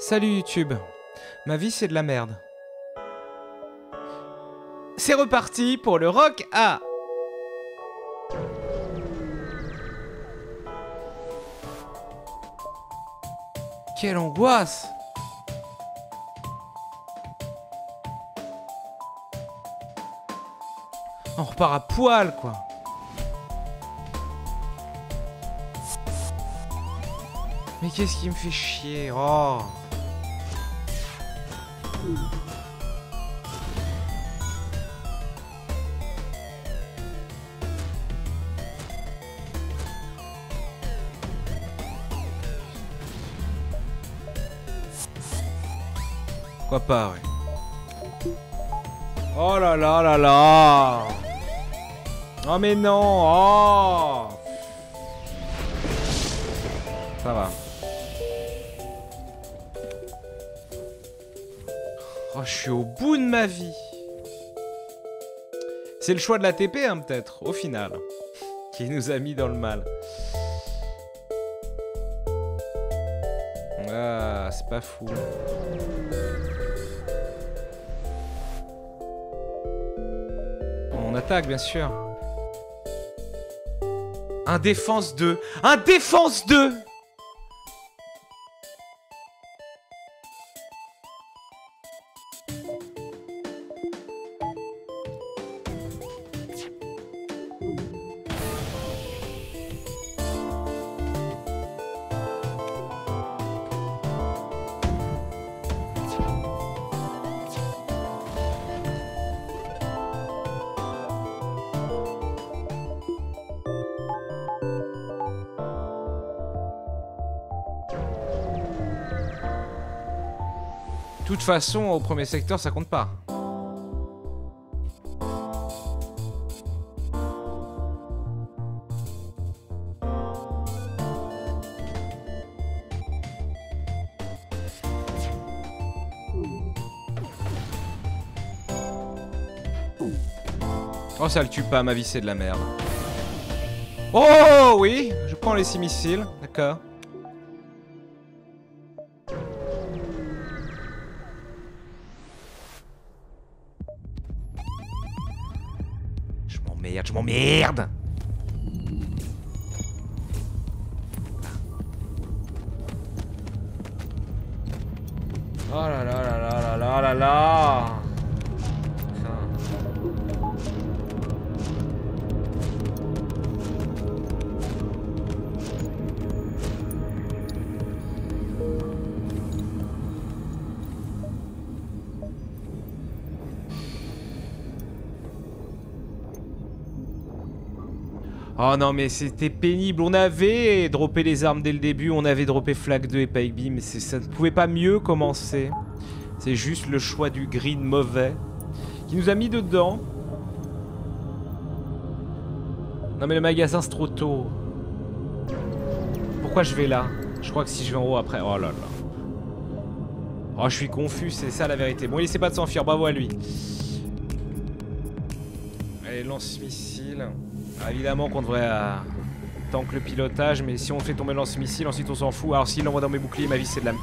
Salut YouTube. Ma vie c'est de la merde. C'est reparti pour le rock A. Quelle angoisse On repart à poil quoi. Mais qu'est-ce qui me fait chier Oh Pourquoi pas, ouais. Oh là là là là Oh mais non Oh Ça va. Je suis au bout de ma vie. C'est le choix de la TP, hein, peut-être, au final. Qui nous a mis dans le mal. Ah, c'est pas fou. On attaque, bien sûr. Un défense 2. Un défense 2 façon, au premier secteur, ça compte pas. Oh, ça le tue pas, ma vie c'est de la merde. Oh oui, je prends les six missiles, d'accord. Je m'emmerde Oh là là là là là là là là Oh non mais c'était pénible, on avait droppé les armes dès le début, on avait droppé Flag 2 et Pike B, mais ça ne pouvait pas mieux commencer. C'est juste le choix du green mauvais qui nous a mis dedans. Non mais le magasin c'est trop tôt. Pourquoi je vais là? Je crois que si je vais en haut après... Oh là là. Oh je suis confus, c'est ça la vérité. Bon il essaie pas de s'enfuir, bravo à lui. Allez lance-missile. Ah, évidemment qu'on devrait euh, tank le pilotage, mais si on fait tomber le lance-missile, ensuite on s'en fout. Alors s'il l'envoie dans mes boucliers, ma vie c'est de la... La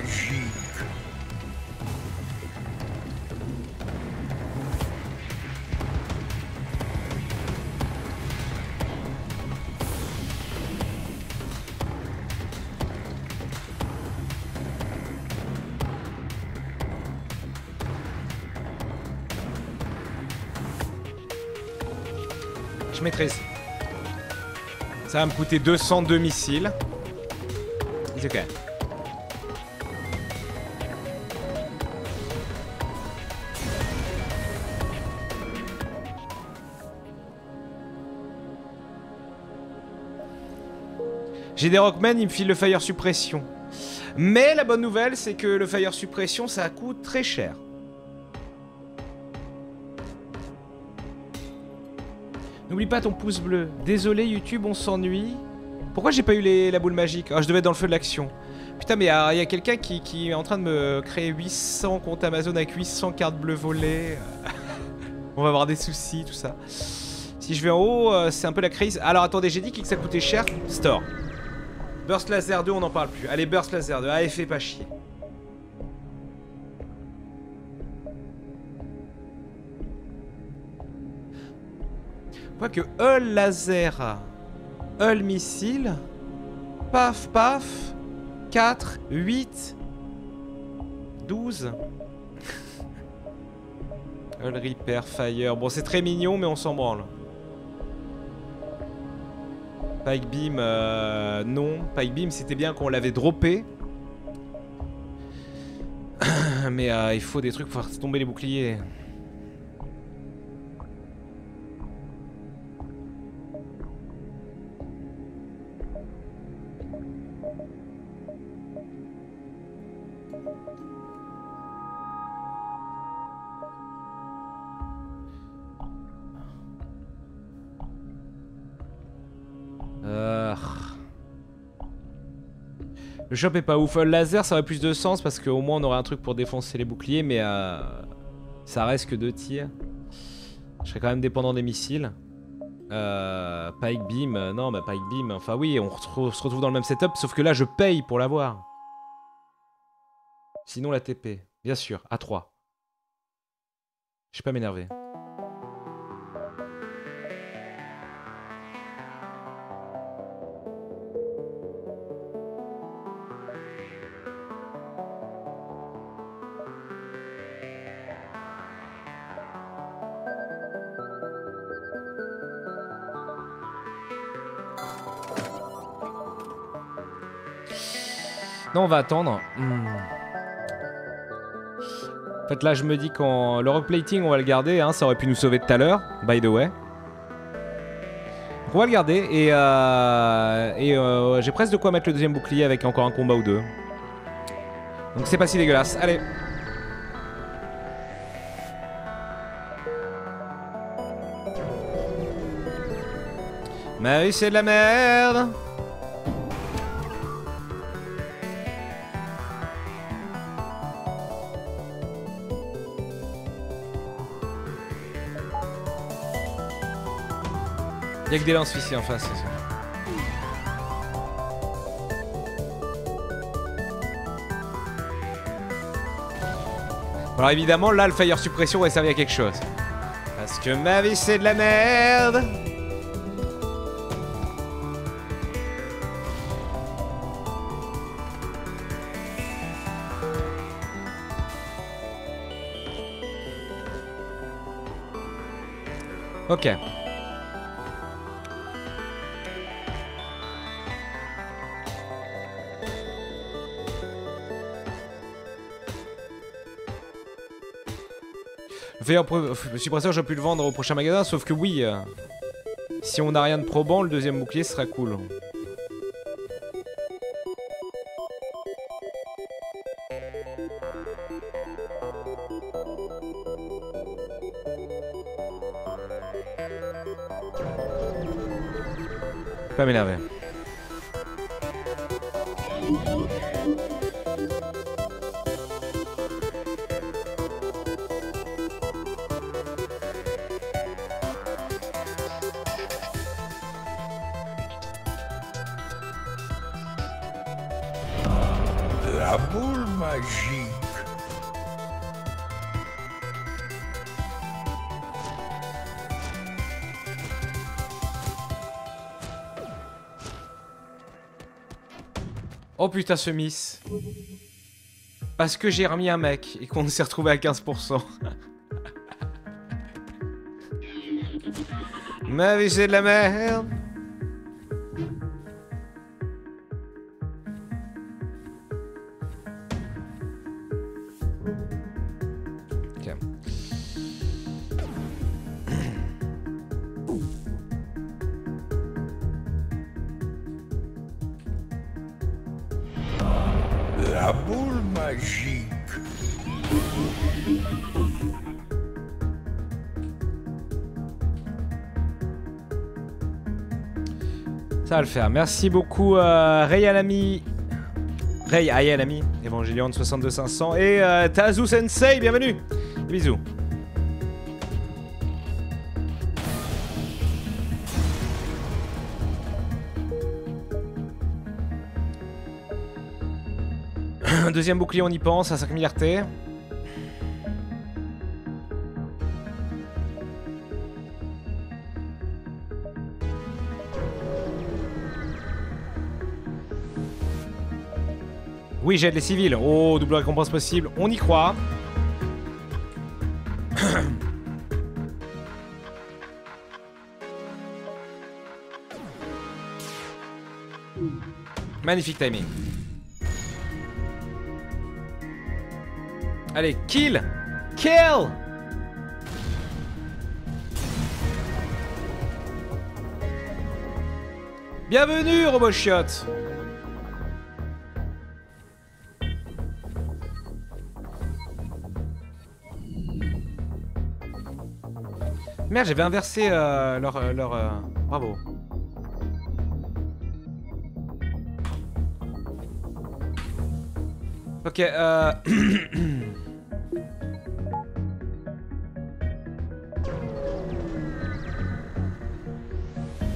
magique. Je maîtrise. Ça va me coûter 202 missiles. C'est ok. J'ai des Rockmen, ils me filent le Fire Suppression. Mais la bonne nouvelle, c'est que le Fire Suppression, ça coûte très cher. N'oublie pas ton pouce bleu. Désolé YouTube, on s'ennuie. Pourquoi j'ai pas eu la boule magique? Ah, je devais être dans le feu de l'action. Putain, mais il y a, quelqu'un qui, qui, est en train de me créer 800 comptes Amazon avec 800 cartes bleues volées. on va avoir des soucis, tout ça. Si je vais en haut, euh, c'est un peu la crise. Alors attendez, j'ai dit que ça coûtait cher. Store. Burst Laser 2, on n'en parle plus. Allez, Burst Laser 2. Allez, fais pas chier. que Hull laser, Hull missile, paf paf, 4, 8, 12. Hull repair, fire. Bon, c'est très mignon, mais on s'en branle. Pike beam, euh, non. Pike beam, c'était bien qu'on l'avait droppé. mais euh, il faut des trucs pour faire tomber les boucliers. Le shop est pas ouf. Le laser, ça aurait plus de sens parce qu'au moins on aurait un truc pour défoncer les boucliers, mais euh, ça reste que deux tirs. Je serais quand même dépendant des missiles. Euh, Pike Beam, euh, non, bah Pike Beam, enfin oui, on, se retrouve dans le même setup, sauf que là je paye pour l'avoir. Sinon la TP, bien sûr, à 3. Je vais pas m'énerver. Non, on va attendre. Hmm. En fait, là, je me dis qu'en le replating, on va le garder. Hein, ça aurait pu nous sauver tout à l'heure, by the way. on va le garder. Et, euh, euh, j'ai presque de quoi mettre le deuxième bouclier avec encore un combat ou deux. Donc c'est pas si dégueulasse. Allez. Mais c'est de la merde Y'a que des lances ici en face, Alors évidemment, là, le fire suppression va servir à quelque chose. Parce que ma vie, c'est de la merde Ok. Le suppresseur, je pu le vendre au prochain magasin, sauf que oui, euh, si on n'a rien de probant, le deuxième bouclier sera cool. Pas m'énerver. Putain ce miss. Parce que j'ai remis un mec et qu'on s'est retrouvé à 15%. Ma vie c'est de la merde. Le faire. Merci beaucoup, euh, Ray Alami. Ray Ayalami, Evangelion 62500. Et euh, Tazu Sensei, bienvenue. Bisous. Deuxième bouclier, on y pense, à 5000 RT. Oui, j'aide les civils. Oh, double récompense possible. On y croit. Magnifique timing. Allez, kill Kill Bienvenue, Robochiotte Merde, j'avais inversé euh, leur... euh, leur euh, Bravo. Ok, euh...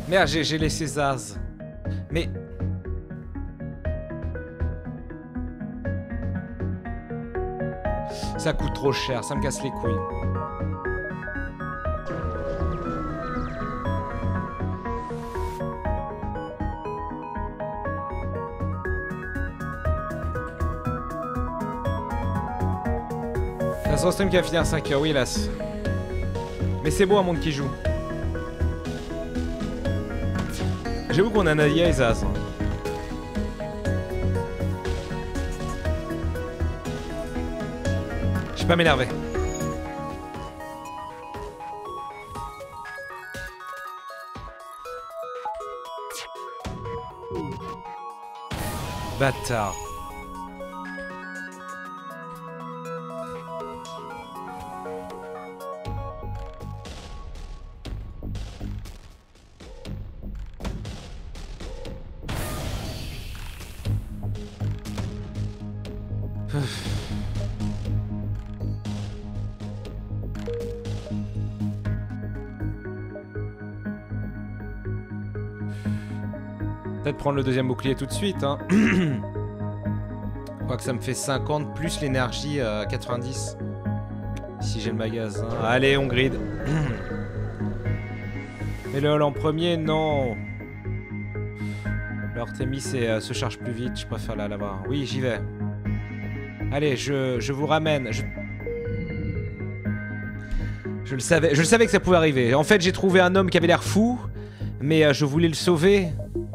Merde, j'ai laissé Zaz. Mais... Ça coûte trop cher, ça me casse les couilles. Un stream qui va finir à 5h, oui hélas. Mais c'est beau un monde qui joue. J'avoue qu'on a Nadia et Zaz. Je vais pas m'énerver. Bâtard. Prendre le deuxième bouclier tout de suite. Hein. Quoique ça me fait 50 plus l'énergie à 90. Si j'ai le magasin. Allez, on grid. Mais lol en premier, non. L'Artemis euh, se charge plus vite, je préfère la là-bas. Oui, j'y vais. Allez, je, je vous ramène. Je... je le savais, je le savais que ça pouvait arriver. En fait, j'ai trouvé un homme qui avait l'air fou, mais euh, je voulais le sauver.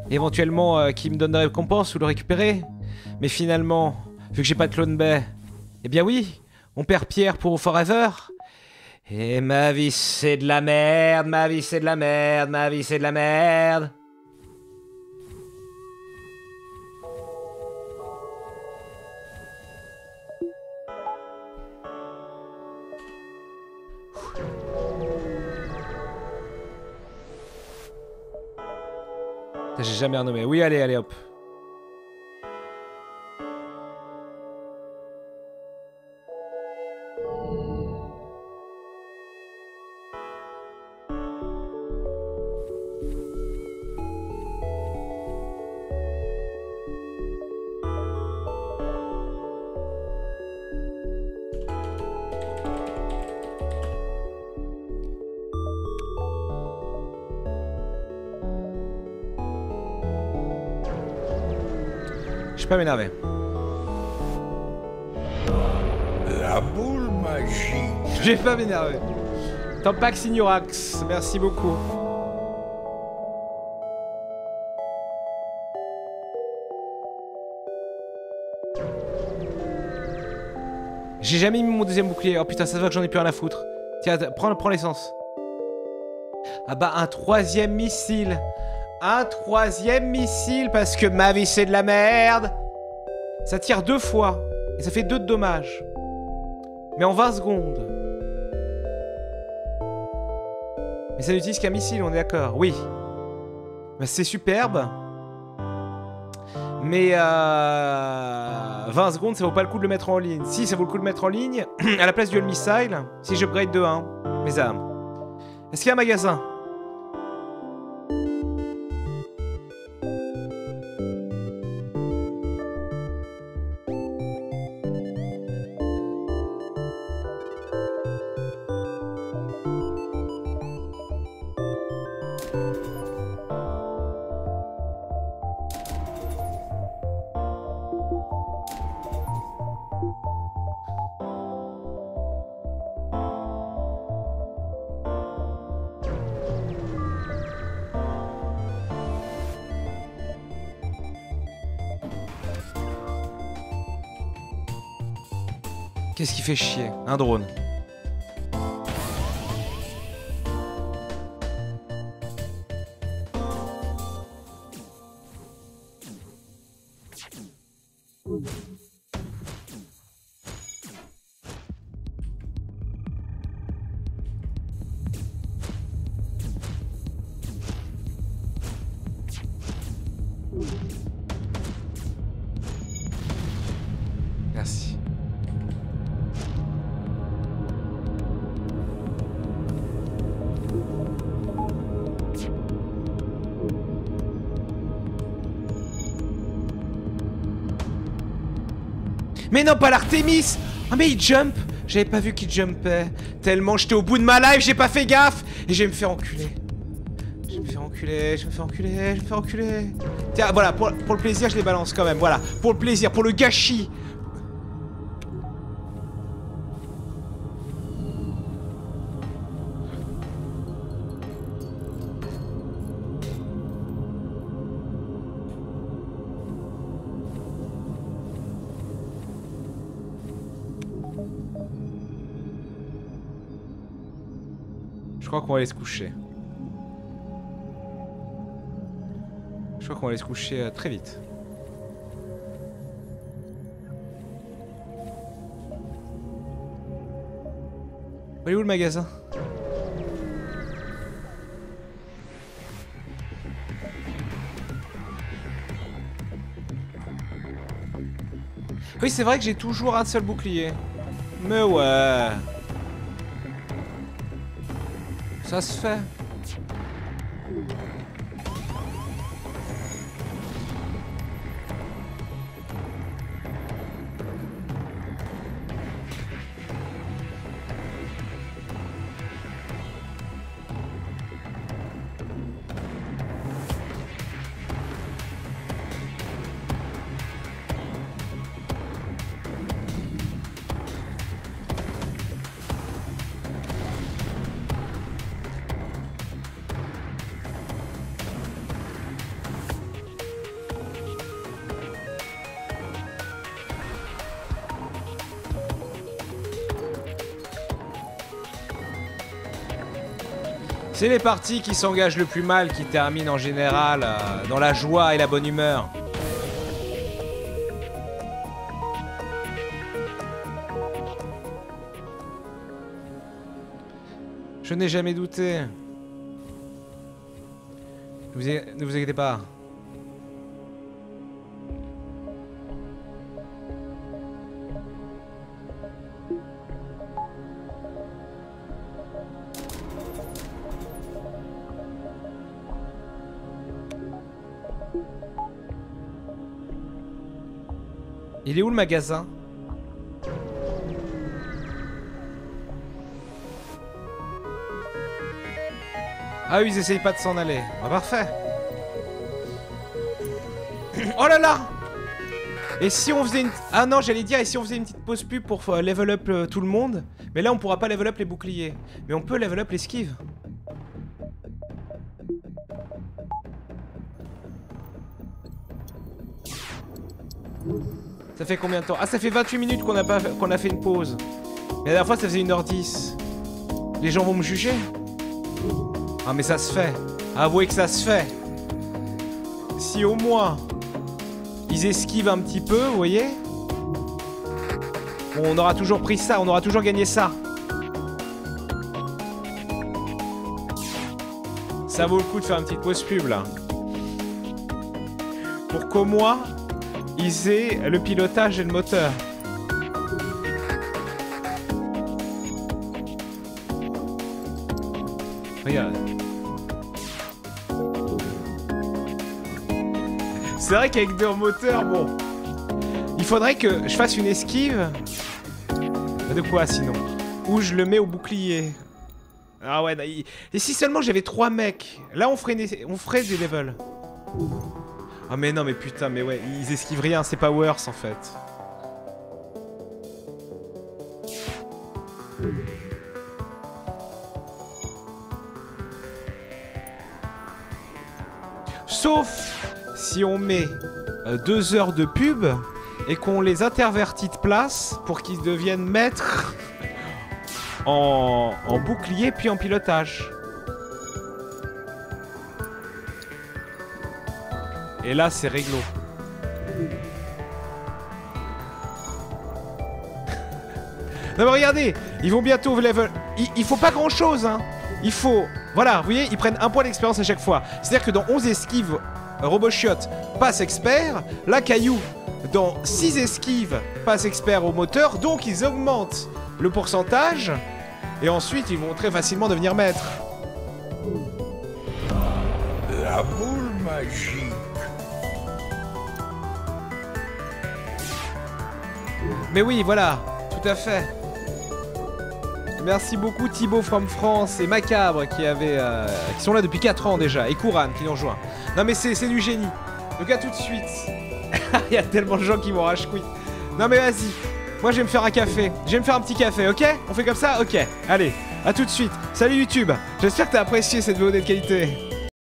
Éventuellement, euh, qui me donne des récompenses ou le récupérer. Mais finalement, vu que j'ai pas de clone bay, eh bien oui, on perd Pierre pour Forever. Et ma vie c'est de la merde, ma vie c'est de la merde, ma vie c'est de la merde. J'ai jamais renommé. Oui, allez, allez, hop. Pas m'énerver. La boule magique. Je vais pas m'énerver. Tampax Ignorax, merci beaucoup. J'ai jamais mis mon deuxième bouclier. Oh putain, ça se voit que j'en ai plus rien à foutre. Tiens, prends, prends l'essence. Ah bah, un troisième missile. Un troisième missile parce que ma vie c'est de la merde. Ça tire deux fois. Et ça fait deux de dommages. Mais en 20 secondes. Mais ça n'utilise qu'un missile, on est d'accord Oui. C'est superbe. Mais euh, 20 secondes, ça vaut pas le coup de le mettre en ligne. Si, ça vaut le coup de le mettre en ligne, à la place du Missile, si j'upgrade de 1 mes armes. Est-ce qu'il y a un magasin? Qu'est-ce qui fait chier? Un drone. Mais non, pas l'Artemis Ah mais il jump J'avais pas vu qu'il jumpait. Tellement j'étais au bout de ma life, j'ai pas fait gaffe Et je vais me faire enculer. Je vais me faire enculer, je vais me faire enculer, je vais me faire enculer. Tiens, voilà, pour, pour le plaisir, je les balance quand même. Voilà, pour le plaisir, pour le gâchis. Je crois qu'on va aller se coucher. Je crois qu'on va aller se coucher euh, très vite. Il est où le magasin? Oui, c'est vrai que j'ai toujours un seul bouclier. Mais ouais. Ça se fait. C'est les parties qui s'engagent le plus mal qui terminent en général euh, dans la joie et la bonne humeur. Je n'ai jamais douté. Ne vous, ai- ne vous inquiétez pas. Il est où le magasin? Ah oui, ils essayent pas de s'en aller. Ah, parfait. oh là là Et si on faisait une... Ah non, j'allais dire, et si on faisait une petite pause pub pour euh, level up euh, tout le monde? Mais là, on pourra pas level up les boucliers. Mais on peut level up l'esquive. Ça fait combien de temps? Ah, ça fait 28 minutes qu'on a, pas... qu'on a fait une pause. Mais la dernière fois, ça faisait 1h10. Les gens vont me juger? Ah, mais ça se fait. Avouez que ça se fait. Si au moins Ils esquivent un petit peu, vous voyez? On aura toujours pris ça, on aura toujours gagné ça. Ça vaut le coup de faire une petite pause pub là. Pour qu'au moins, ils aient le pilotage et le moteur. Regarde. C'est vrai qu'avec deux moteurs, bon. Il faudrait que je fasse une esquive. De quoi sinon? Ou je le mets au bouclier. Ah ouais, et si seulement j'avais trois mecs Là on ferait, on ferait des levels. Ah mais non mais putain mais ouais, ils esquivent rien, c'est pas worse en fait. Sauf si on met euh, deux heures de pub et qu'on les intervertit de place pour qu'ils deviennent maîtres en, en bouclier puis en pilotage. Et là, c'est réglo. non mais regardez, ils vont bientôt level... Il, il faut pas grand chose, hein. Il faut... Voilà, vous voyez, ils prennent un point d'expérience à chaque fois. C'est-à-dire que dans 11 esquives, Roboshot passe expert. La Caillou, dans 6 esquives, passe expert au moteur. Donc ils augmentent le pourcentage. Et ensuite, ils vont très facilement devenir maîtres. La boule magique. Mais oui, voilà, tout à fait. Merci beaucoup Thibaut from France et Macabre qui, avait, euh, qui sont là depuis 4 ans déjà. Et Kouran qui nous rejoint. Non mais c'est du génie. Donc à tout de suite. Il y a tellement de gens qui m'ont rage quit. Non mais vas-y. Moi je vais me faire un café. Je vais me faire un petit café, ok? On fait comme ça? Ok. Allez, à tout de suite. Salut YouTube. J'espère que t'as apprécié cette vidéo de qualité.